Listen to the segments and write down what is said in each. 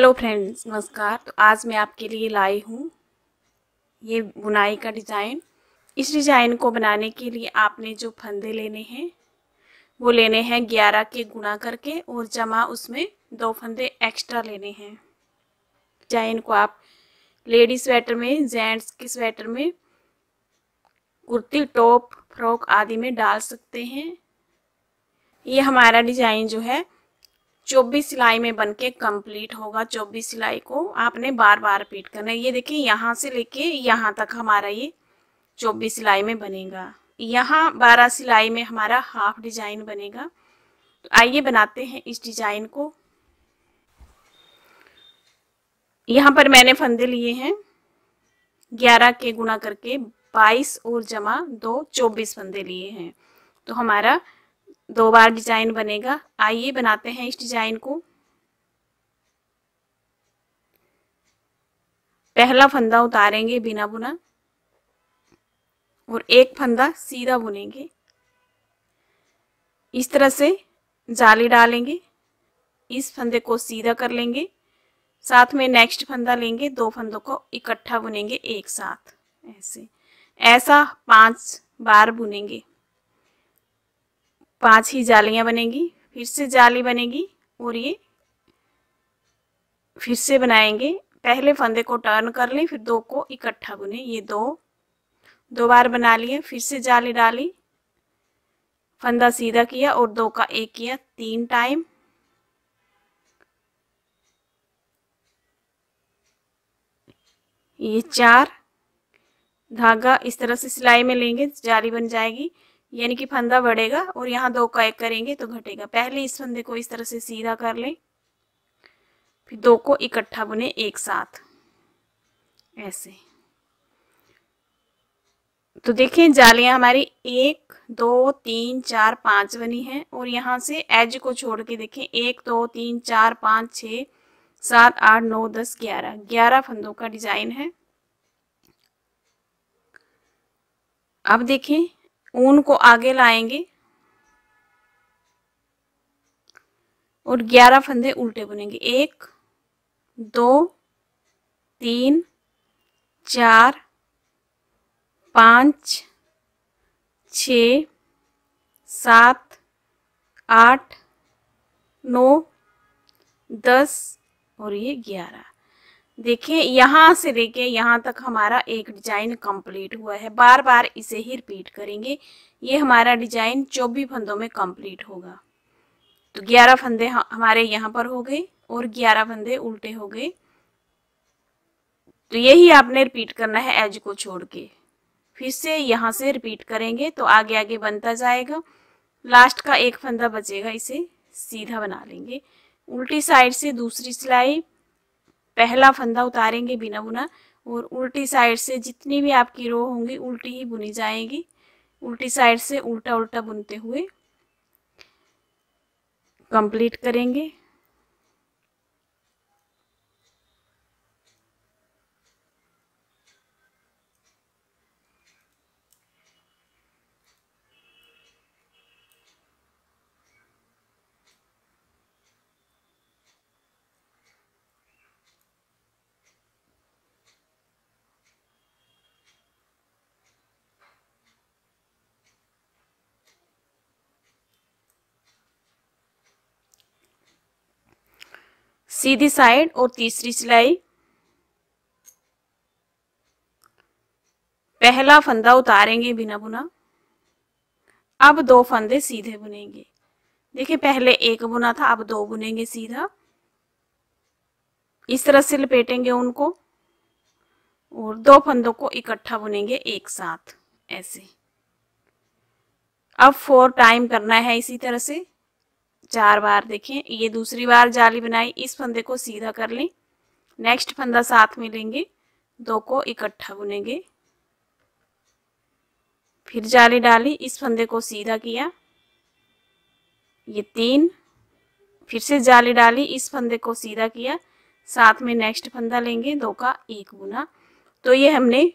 Hello friends, नमस्कार। तो आज मैं आपके लिए लाई हूँ ये बुनाई का डिज़ाइन। इस डिज़ाइन को बनाने के लिए आपने जो फंदे लेने हैं, वो लेने हैं ग्यारह के गुणा करके और जमा उसमें दो फंदे एक्स्ट्रा लेने हैं। डिज़ाइन को आप लेडी स्वेटर में, जेंट्स के स्वेटर में, कुर्ती, टॉप, फ्रॉक आदि में डाल सकते हैं। ये हमारा डिज़ाइन जो है चौबीस सिलाई में बनके कंप्लीट होगा चौबीस सिलाई को आपने बार बार रिपीट करना है। ये देखिए, यहाँ से लेके यहाँ तक हमारा ये चौबीस सिलाई में बनेगा, यहाँ बारह सिलाई में हमारा हाफ़ डिज़ाइन बनेगा। तो आइए बनाते हैं इस डिज़ाइन को। यहाँ पर मैंने फंदे लिए हैं, ग्यारह के गुना करके बाईस और जमा दो, चौबीस फंदे लिए हैं। तो हमारा दो बार डिज़ाइन बनेगा। आइए, बनाते हैं इस डिज़ाइन को। पहला फंदा उतारेंगे बिना बुना और एक फंदा सीधा बुनेंगे। इस तरह से जाली डालेंगे। इस फंदे को सीधा कर लेंगे। साथ में नेक्स्ट फंदा लेंगे। दो फंदों को इकट्ठा बुनेंगे एक साथ। ऐसे। ऐसा पाँच बार बुनेंगे। पाँच ही जालियाँ बनेगी, फिर से जाली बनेगी और ये फिर से बनाएँगे। पहले फंदे को टर्न कर लें, फिर दो को इकट्ठा बुने। ये दो दो बार बना लिए, फिर से जाली डाली। फंदा सीधा किया और दो का एक किया तीन टाइम ये चार, धागा इस तरह से सिलाई में लेंगे, जाली बन जाएगी। यानी कि फंदा बढ़ेगा और यहाँ दो का एक करेंगे तो घटेगा। पहले इस फंदे को इस तरह से सीधा कर लें, फिर दो को इकट्ठा बुने एक साथ। ऐसे। तो देखें, जालियाँ हमारी एक, दो, तीन, चार, पाँच बनी हैं और यहाँ से एज को छोड़ के देखें, एक, दो, तीन, चार, पाँच छ सात, आठ, नौ, दस, ग्यारह। ग्यारह फंदों का डिज़ाइन है। अब देखें ऊन को आगे लाएँगे। और 11 फंदे उल्टे बुनेंगे। एक, दो, तीन, चार, पाँच, छ, सात, आठ, नौ, दस और ये ग्यारह। देखिए, यहाँ से लेके यहाँ तक हमारा एक डिज़ाइन कंप्लीट हुआ है। बार बार इसे ही रिपीट करेंगे। ये हमारा डिज़ाइन चौबीस फंदों में कंप्लीट होगा। तो ग्यारह फंदे हमारे यहाँ पर हो गए और ग्यारह फंदे उल्टे हो गए। तो यही आपने रिपीट करना है एज को छोड़ के। फिर से यहाँ से रिपीट करेंगे तो आगे आगे बनता जाएगा। लास्ट का एक फंदा बचेगा, इसे सीधा बना लेंगे। उल्टी साइड से दूसरी सिलाई पहला फंदा उतारेंगे बिना बुना, और उल्टी साइड से जितनी भी आपकी रो होंगी, उल्टी ही बुनी जाएगी। उल्टी साइड से उल्टा उल्टा बुनते हुए कंप्लीट करेंगे। सीधी साइड और तीसरी सिलाई। पहला फंदा उतारेंगे बिना बुना। अब दो फंदे सीधे बुनेंगे। देखिए, पहले एक बुना था, अब दो बुनेंगे सीधा। इस तरह से लपेटेंगे उनको और दो फंदों को इकट्ठा बुनेंगे एक साथ, ऐसे। अब फोर टाइम करना है इसी तरह से। चार बार देखें, ये दूसरी बार जाली बनाई, इस फंदे को सीधा कर लें। नेक्स्ट फंदा साथ में लेंगे दो को इकट्ठा बुनेंगे। फिर जाली डाली, इस फंदे को सीधा किया। ये तीन, फिर से जाली डाली, इस फंदे को सीधा किया। साथ में नेक्स्ट फंदा लेंगे, दो का एक बुना। तो ये हमने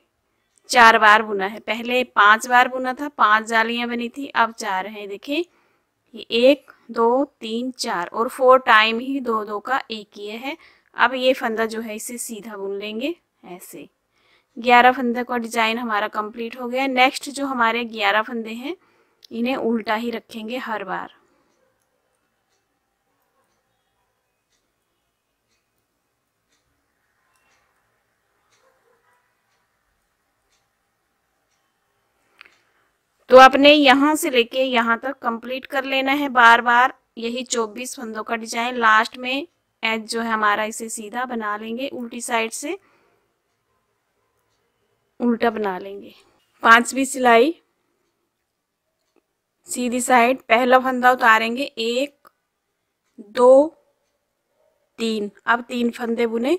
चार बार बुना है। पहले पाँच बार बुना था, पाँच जालियाँ बनी थी, अब चार हैं। देखें ये एक, दो, तीन, चार और फोर टाइम ही दो दो का एक ये है। अब ये फंदा जो है इसे सीधा बुन लेंगे, ऐसे। ग्यारह फंदे का डिज़ाइन हमारा कंप्लीट हो गया। नेक्स्ट जो हमारे ग्यारह फंदे हैं, इन्हें उल्टा ही रखेंगे हर बार। तो आपने यहाँ से लेके यहाँ तक कंप्लीट कर लेना है बार बार। यही चौबीस फंदों का डिज़ाइन लास्ट में एज जो है हमारा इसे सीधा बना लेंगे, उल्टी साइड से उल्टा बना लेंगे। पांचवी सिलाई, सीधी साइड पहला फंदा उतारेंगे, एक, दो, तीन। अब तीन फंदे बुने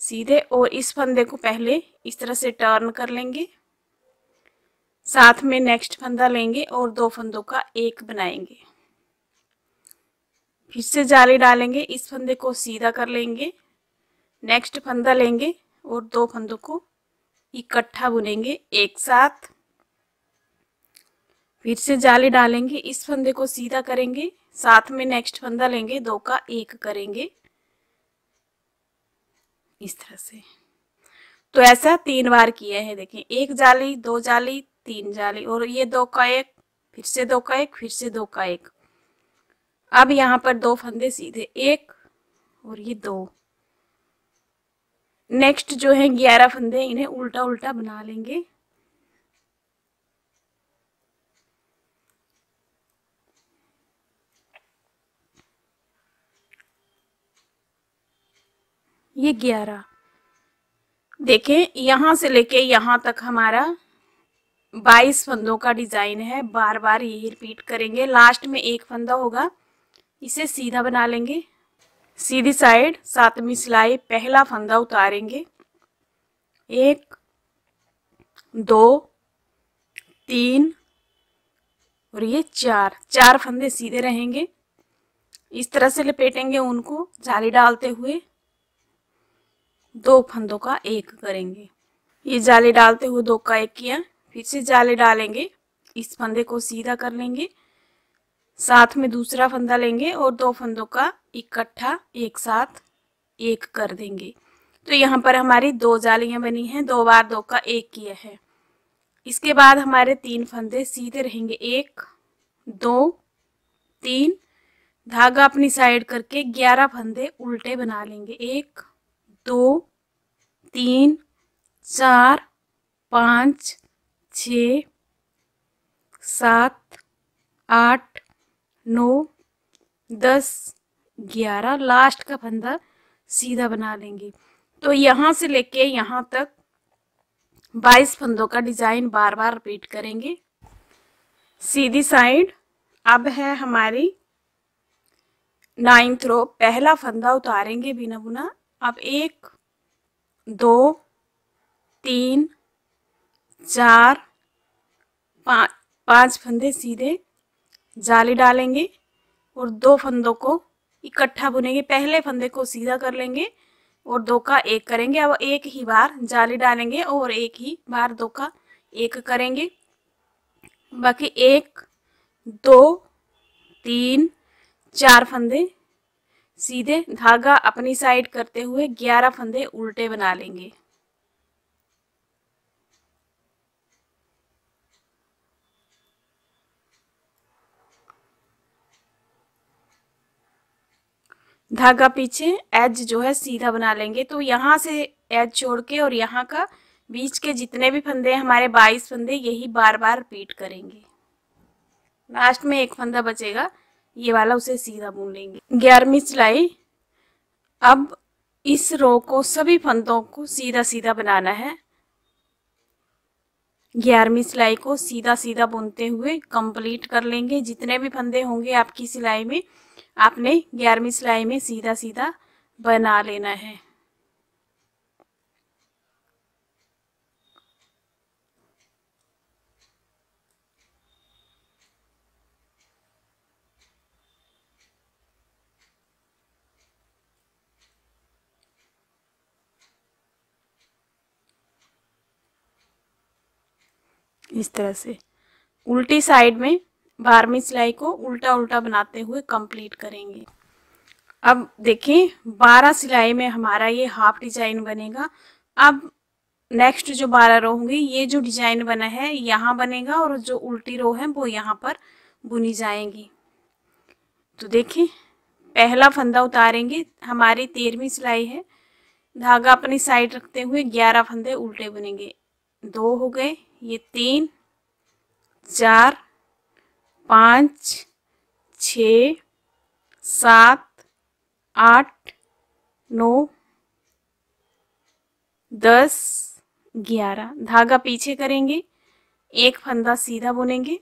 सीधे और इस फंदे को पहले इस तरह से टर्न कर लेंगे। साथ में नेक्स्ट फंदा लेंगे और दो फंदों का एक बनाएँगे। फिर से जाली डालेंगे, इस फंदे को सीधा कर लेंगे। नेक्स्ट फंदा लेंगे और दो फंदों को इकट्ठा बुनेंगे एक साथ। फिर से जाली डालेंगे, इस फंदे को सीधा करेंगे। साथ में नेक्स्ट फंदा लेंगे, दो का एक करेंगे। इस तरह से। तो ऐसा तीन बार किया है देखें एक जाली, दो जाली तीन जाली और ये दो का एक, फिर से दो का एक, फिर से दो का एक। अब यहाँ पर दो फंदे सीधे, एक और ये दो। नेक्स्ट जो है ग्यारह फंदे, इन्हें उल्टा उल्टा बना लेंगे। ये ग्यारह। देखें, यहाँ से लेके यहाँ तक हमारा बाईस फंदों का डिज़ाइन है बार बार यही रिपीट करेंगे। लास्ट में एक फंदा होगा, इसे सीधा बना लेंगे। सीधी साइड सातवीं सिलाई, पहला फंदा उतारेंगे। एक, दो, तीन और ये चार। चार फंदे सीधे रहेंगे। इस तरह से लपेटेंगे उनको, जाली डालते हुए। दो फंदों का एक करेंगे। ये जाली डालते हुए दो का एक किया। फिर से जाले डालेंगे। इस फंदे को सीधा कर लेंगे। साथ में दूसरा फंदा लेंगे और दो फंदों का इकट्ठा एक साथ एक कर देंगे। तो यहाँ पर हमारी दो जालियाँ बनी हैं। दो बार दो का एक किया है। इसके बाद हमारे तीन फंदे सीधे रहेंगे। एक, दो, तीन। धागा अपनी साइड करके ग्यारह फंदे उल्टे बना लेंगे। एक, दो, तीन, चार, पाँच छ, सात, आठ, नौ, दस, ग्यारह। लास्ट का फंदा सीधा बना लेंगे। तो यहाँ से लेके यहाँ तक बाईस फंदों का डिज़ाइन बार बार रिपीट करेंगे। सीधी साइड अब है हमारी नाइन्थ रो पहला फंदा उतारेंगे बिना बुना। अब एक, दो, तीन चार पाँच पाँच फंदे सीधे जाली डालेंगे और दो फंदों को इकट्ठा बुनेंगे। पहले फंदे को सीधा कर लेंगे और दो का एक करेंगे। अब एक ही बार जाली डालेंगे और एक ही बार दो का एक करेंगे। बाकी एक, दो, तीन, चार फंदे सीधे धागा अपनी साइड करते हुए ग्यारह फंदे उल्टे बना लेंगे। धागा पीछे एज जो है सीधा बना लेंगे। तो यहाँ से एज छोड़ के और यहाँ का बीच के जितने भी फंदे हमारे बाईस फंदे, यही बार बार रिपीट करेंगे। लास्ट में एक फंदा बचेगा, ये वाला उसे सीधा बुन लेंगे। ग्यारहवीं सिलाई, अब इस रो को सभी फंदों को सीधा सीधा बनाना है। ग्यारहवीं सिलाई को सीधा सीधा बुनते हुए कंप्लीट कर लेंगे। जितने भी फंदे होंगे आपकी सिलाई में आपने ग्यारहवीं सिलाई में सीधा सीधा बना लेना है। इस तरह से। उल्टी साइड में बारहवीं सिलाई को उल्टा उल्टा बनाते हुए कंप्लीट करेंगे। अब देखें, बारह सिलाई में हमारा ये हाफ़ डिज़ाइन बनेगा। अब नेक्स्ट जो बारह रो होंगी, ये जो डिज़ाइन बना है, यहाँ बनेगा और जो उल्टी रो है, वो यहाँ पर बुनी जाएँगी। तो देखिए पहला फंदा उतारेंगे। हमारी तेरहवीं सिलाई है। धागा अपनी साइड रखते हुए ग्यारह फंदे उल्टे बुनेंगे। दो हो गए, ये तीन, चार पाँच, छ, सात, आठ, नौ, दस, ग्यारह। धागा पीछे करेंगे, एक फंदा सीधा बुनेंगे,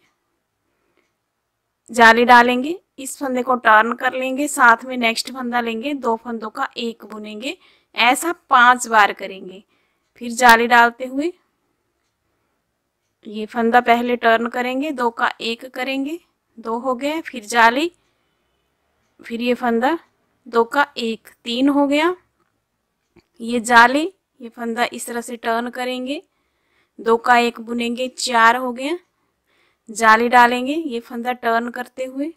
जाली डालेंगे, इस फंदे को टर्न कर लेंगे, साथ में नेक्स्ट फंदा लेंगे, दो फंदों का एक बुनेंगे, ऐसा पाँच बार करेंगे। फिर जाली डालते हुए ये फंदा पहले टर्न करेंगे, दो का एक करेंगे, दो हो गया, फिर जाली, फिर ये फंदा, दो का एक, तीन हो गया, ये जाली, ये फंदा इस तरह से टर्न करेंगे, दो का एक बुनेंगे, चार हो गया, जाली डालेंगे, ये फंदा टर्न करते हुए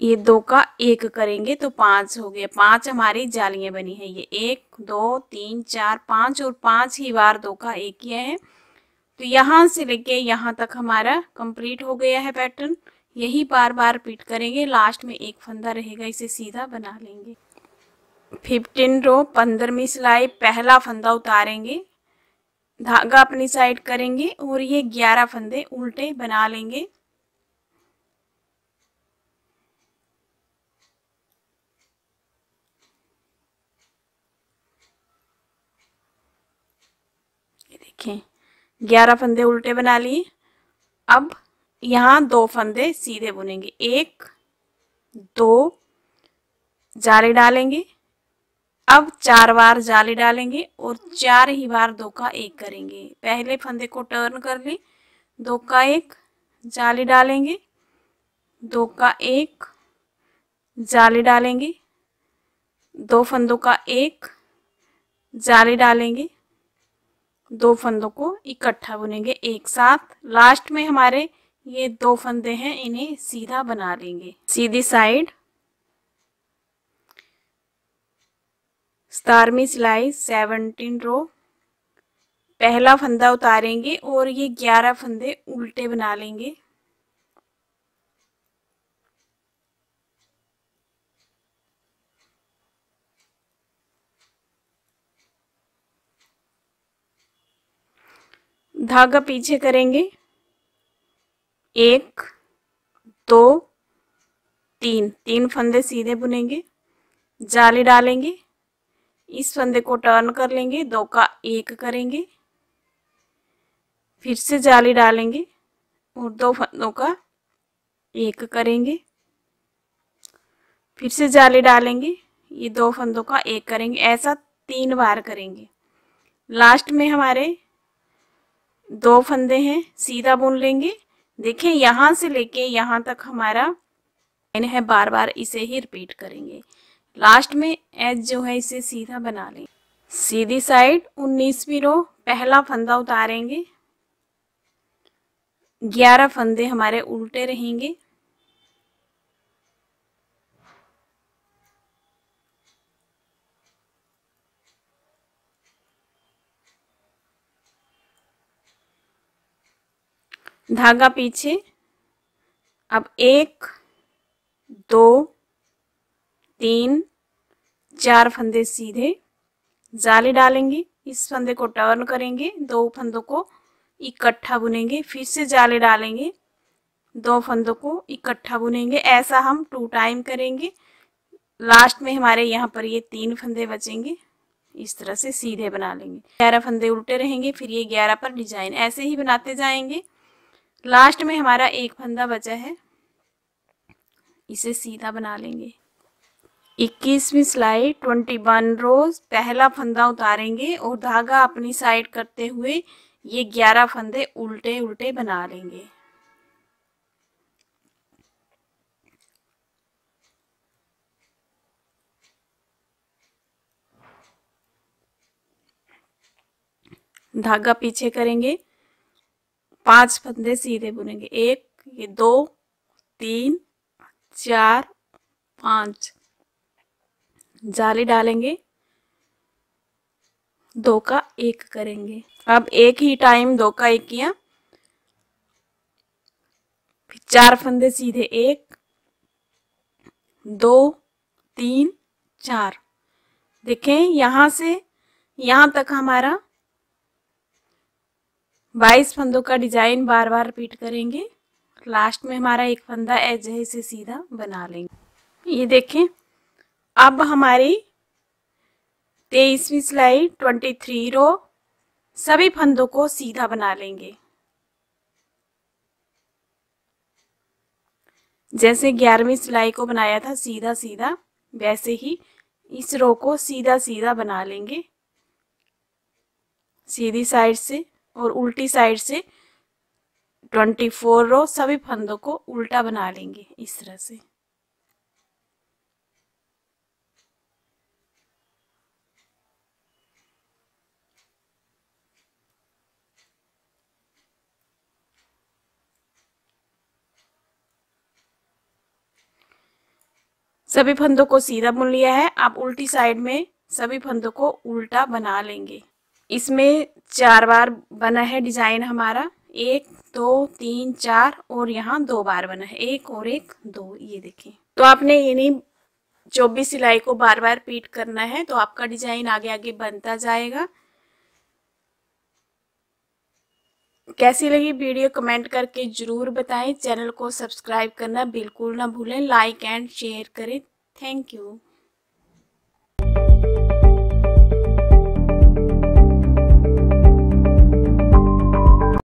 ये दो का एक करेंगे तो पाँच हो गया। पाँच हमारी जालियाँ बनी है। ये एक, दो, तीन, चार, पाँच और पाँच ही बार दो का एक किया है। तो यहाँ से लेके यहाँ तक हमारा कंप्लीट हो गया है पैटर्न। यही बार बार रिपीट करेंगे। लास्ट में एक फंदा रहेगा, इसे सीधा बना लेंगे। फिफ्टीन रो, पंद्रहवीं सिलाई पहला फंदा उतारेंगे। धागा अपनी साइड करेंगे और ये ग्यारह फंदे उल्टे बना लेंगे ये देखें। ग्यारह फंदे उल्टे बना लिए। अब यहाँ दो फंदे सीधे बुनेंगे। एक, दो, जाली डालेंगे। अब चार बार जाली डालेंगे और चार ही बार दो का एक करेंगे। पहले फंदे को टर्न कर ले। दो का एक, जाली डालेंगे। दो का एक, जाली डालेंगे। दो फंदों का एक, जाली डालेंगे। दो फंदों को इकट्ठा बुनेंगे एक साथ। लास्ट में हमारे ये दो फंदे हैं, इन्हें सीधा बना लेंगे। सीधी साइड सतारवीं सिलाई सेवनटीन रो पहला फंदा उतारेंगे और ये ग्यारह फंदे उल्टे बना लेंगे। धागा पीछे करेंगे। एक, दो, तीन। तीन फंदे सीधे बुनेंगे। जाली डालेंगे। इस फंदे को टर्न कर लेंगे। दो का एक करेंगे। फिर से जाली डालेंगे और दो फंदों का एक करेंगे। फिर से जाली डालेंगे। ये दो फंदों का एक करेंगे। ऐसा तीन बार करेंगे। लास्ट में हमारे दो फंदे हैं, सीधा बुन लेंगे। देखिए यहाँ से लेके यहाँ तक हमारा लाइन है बार बार इसे ही रिपीट करेंगे। लास्ट में एज जो है, इसे सीधा बना लें सीधी साइड, उन्नीसवीं रो, पहला फंदा उतारेंगे। ग्यारह फंदे हमारे उल्टे रहेंगे। धागा पीछे। अब एक, दो, तीन, चार फंदे सीधे। जाली डालेंगे, इस फंदे को टर्न करेंगे, दो फंदों को इकट्ठा बुनेंगे, फिर से जाले डालेंगे, दो फंदों को इकट्ठा बुनेंगे। ऐसा हम टू टाइम करेंगे। लास्ट में हमारे यहाँ पर ये तीन फंदे बचेंगे। इस तरह से सीधे बना लेंगे। ग्यारह फंदे उल्टे रहेंगे, फिर ये ग्यारह पर डिज़ाइन ऐसे ही बनाते जाएँगे। लास्ट में हमारा एक फंदा बचा है। इसे सीधा बना लेंगे। इक्कीसवीं सिलाई ट्वेंटी वन रोज पहला फंदा उतारेंगे और धागा अपनी साइड करते हुए ये ग्यारह फंदे उल्टे उल्टे बना लेंगे। धागा पीछे करेंगे। पाँच फंदे सीधे बुनेंगे। एक, ये दो, तीन, चार, पाँच। जाली डालेंगे। दो का एक करेंगे। अब एक ही टाइम दो का एक किया। चार फंदे सीधे। एक, दो, तीन, चार। देखें, यहाँ से, यहाँ तक हमारा बाईस फंदों का डिज़ाइन बार बार रिपीट करेंगे। लास्ट में हमारा एक फंदा ऐसे से सीधा बना लेंगे। ये देखें, अब हमारी तेईसवीं सिलाई ट्वेंटी थ्री रो सभी फंदों को सीधा बना लेंगे। जैसे ग्यारहवीं सिलाई को बनाया था सीधा सीधा वैसे ही इस रो को सीधा सीधा बना लेंगे। सीधी साइड से और उल्टी साइड से ट्वेंटी फोर रो सभी फंदों को उल्टा बना लेंगे इस तरह से। सभी फंदों को सीधा बुन लिया है। आप उल्टी साइड में सभी फंदों को उल्टा बना लेंगे। इसमें चार बार बना है डिज़ाइन हमारा। एक, दो, तीन, चार और यहाँ दो बार बना है। एक और एक दो, ये देखिए। तो आपने इन्हीं चौबीस सिलाई को बार बार पीट करना है तो आपका डिज़ाइन आगे आगे बनता जाएगा। कैसी लगी वीडियो कमेंट करके ज़रूर बताएँ। चैनल को सब्सक्राइब करना बिल्कुल ना भूलें। लाइक एंड शेयर करें। Thank you.